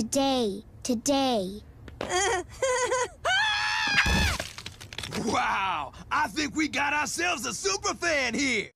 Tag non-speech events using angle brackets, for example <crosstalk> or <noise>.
Today, today. <laughs> Wow! I think we got ourselves a super fan here!